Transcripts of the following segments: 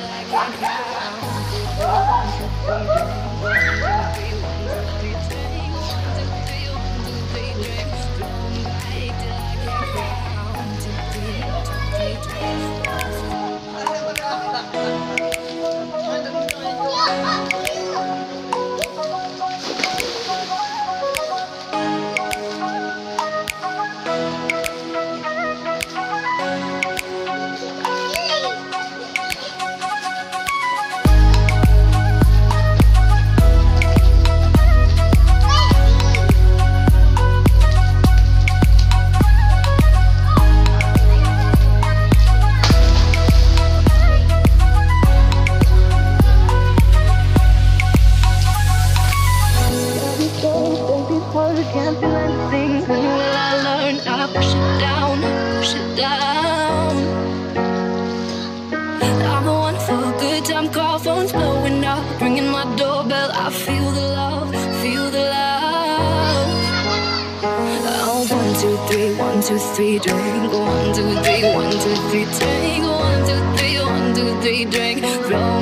like I three, one, two, three, drink. One, two, three, one, two, three, drink. One, two, three, one, two, three, drink. Roll.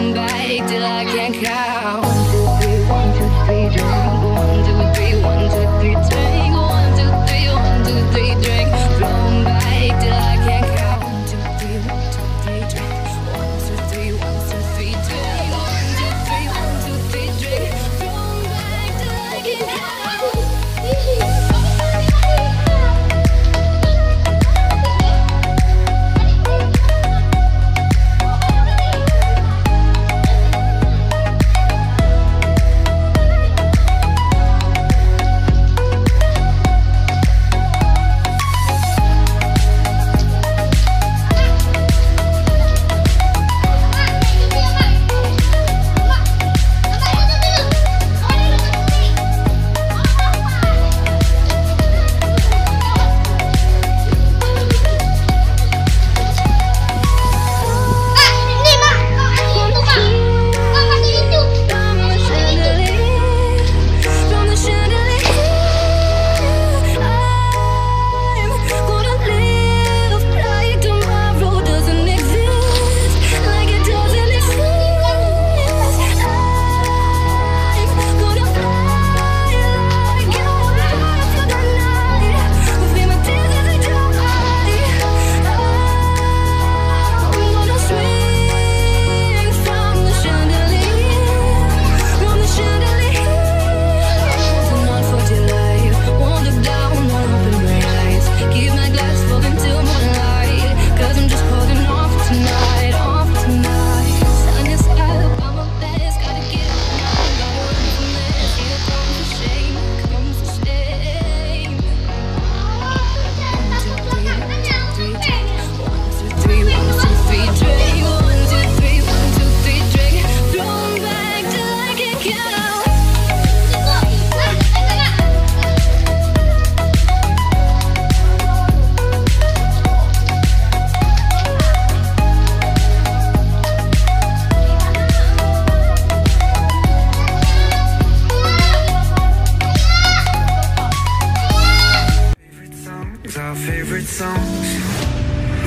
songs.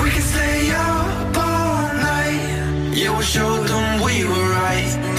We can stay up all night. Yeah, we'll show them we were right.